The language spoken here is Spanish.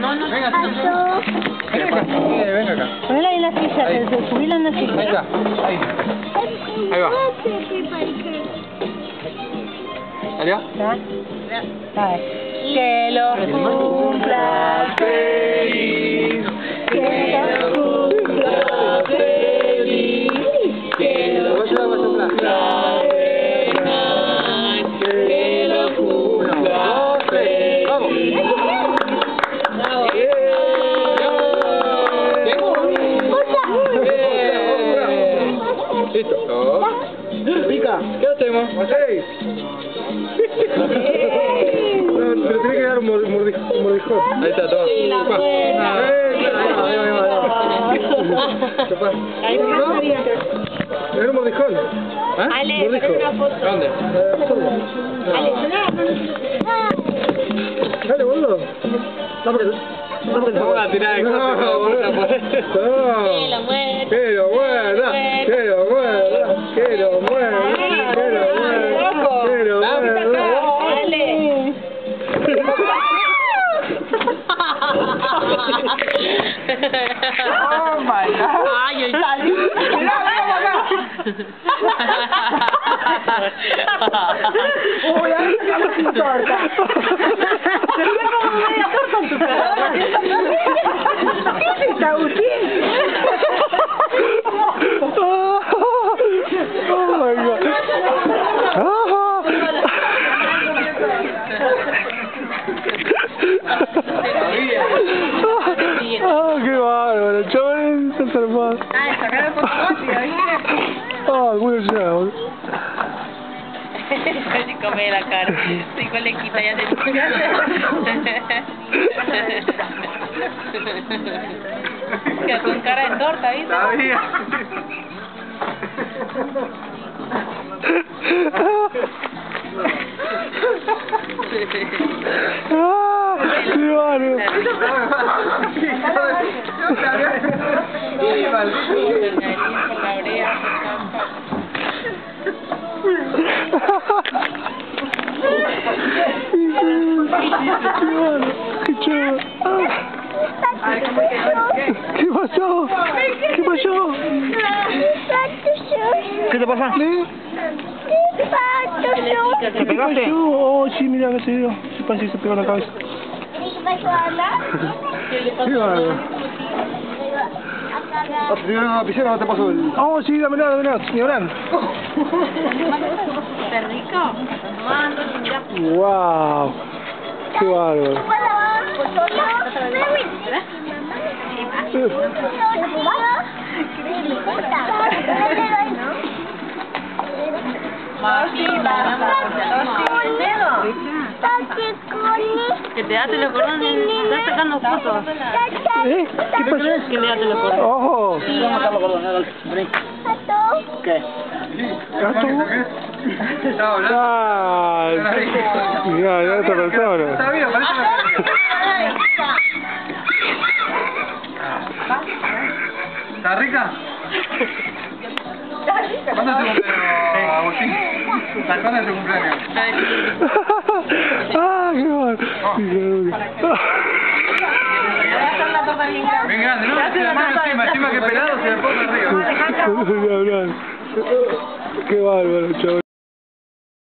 No, no, Venga, no. venga, venga, venga acá. Ponela ahí en la silla, Ahí. en la está, ahí. Ahí va. Lo Listo. Pica. ¿Qué hacemos? Seis. No, pero tiene que dar un mor- mordi- un mordijón. Ahí está, toma. Eh, ahí. ¿No? Un mordijón. ¿Ah? Ale, una foto. ¿Dónde? Dale, boludo. No. No. Vamos a tirar el coche, No. No. Lo oh my god. Ai, eu tá lindo. Não, não, não. Olha, ela se torta. Chaval, se enfermó. Ay, sacar el fotocopias, ¿viste? Ah, allá, boludo. Casi come la cara. Con le quita ya se Queda con cara de torta, ¿viste? Sabía. Ah. Qué. ¿Qué pasó? ¿Qué pasó? ¿Qué te pasa? ¿Te pegaste? Oh, sí, mira que se dio. Se parece que se pegó en la cabeza. Qué bárbaro. ¿Te dio una lapicera o te pasó el...? Oh, sí, dame nada, dame nada. Ni hablar. ¿Está rico? Wow. Qué bárbaro. Que te da telecordón, está sacando fotos. ¿Eh? ¿Qué pasó? Que le da telecordón. ¡Ojo! ¿Qué? ¿Gato? Ah, mira, ya otra persona. Está bien, parece ¿Está rica? ¿Cuándo es tu cumpleaños, Agustín? ¿Cuándo es tu cumpleaños? Ah. Bien grande, ¿no? La encima que pelado se le pone arriba. Qué bárbaro, chaval.